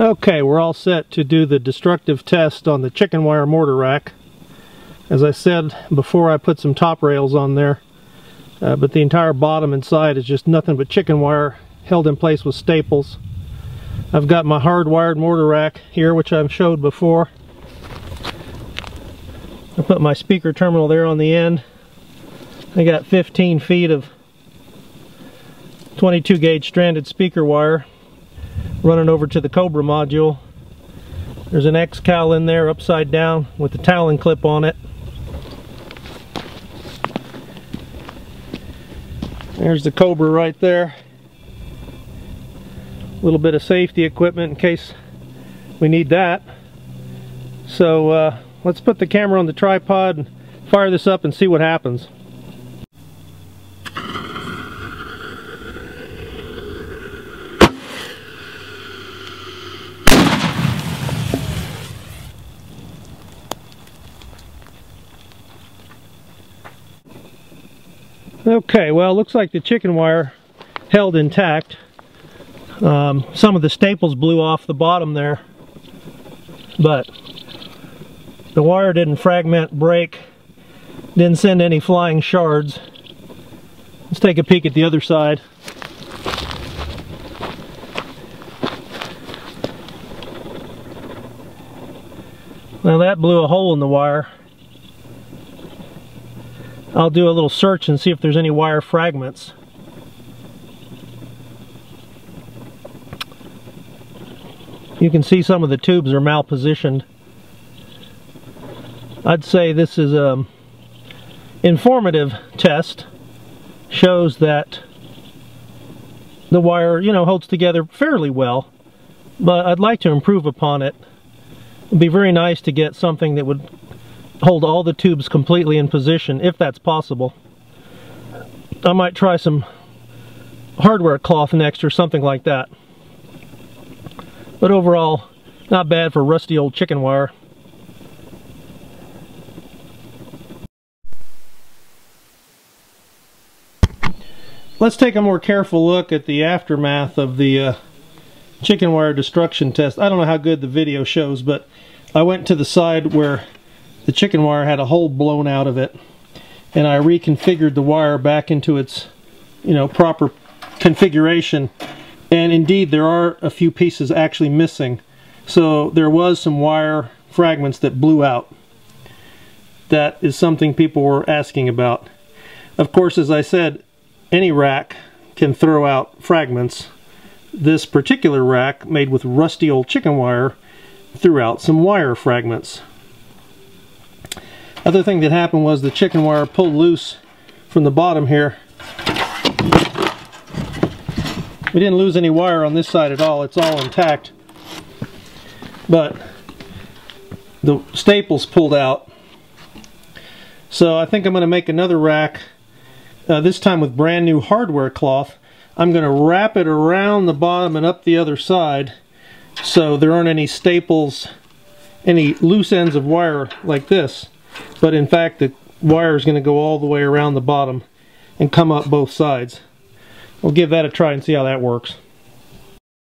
Okay, we're all set to do the destructive test on the chicken wire mortar rack. As I said before, I put some top rails on there, uh, but the entire bottom and side is just nothing but chicken wire held in place with staples. I've got my hardwired mortar rack here, which I've showed before. I put my speaker terminal there on the end. I got 15 feet of 22 gauge stranded speaker wire running over to the Cobra module. There's an Excal in there upside down with the Talon clip on it. There's the Cobra right there. A little bit of safety equipment in case we need that. So uh, let's put the camera on the tripod fire this up and see what happens. Okay, well, looks like the chicken wire held intact. Um, some of the staples blew off the bottom there, but the wire didn't fragment, break, didn't send any flying shards. Let's take a peek at the other side. Now that blew a hole in the wire. I'll do a little search and see if there's any wire fragments. You can see some of the tubes are malpositioned. I'd say this is a um, informative test. Shows that the wire, you know, holds together fairly well, but I'd like to improve upon it. It'd be very nice to get something that would hold all the tubes completely in position, if that's possible. I might try some hardware cloth next or something like that. But overall, not bad for rusty old chicken wire. Let's take a more careful look at the aftermath of the uh, chicken wire destruction test. I don't know how good the video shows, but I went to the side where the chicken wire had a hole blown out of it and I reconfigured the wire back into its you know proper configuration. And indeed there are a few pieces actually missing. So there was some wire fragments that blew out. That is something people were asking about. Of course as I said any rack can throw out fragments. This particular rack made with rusty old chicken wire threw out some wire fragments other thing that happened was the chicken wire pulled loose from the bottom here. We didn't lose any wire on this side at all. It's all intact. But the staples pulled out. So I think I'm going to make another rack, uh, this time with brand new hardware cloth. I'm going to wrap it around the bottom and up the other side so there aren't any staples, any loose ends of wire like this. But in fact, the wire is going to go all the way around the bottom and come up both sides. We'll give that a try and see how that works.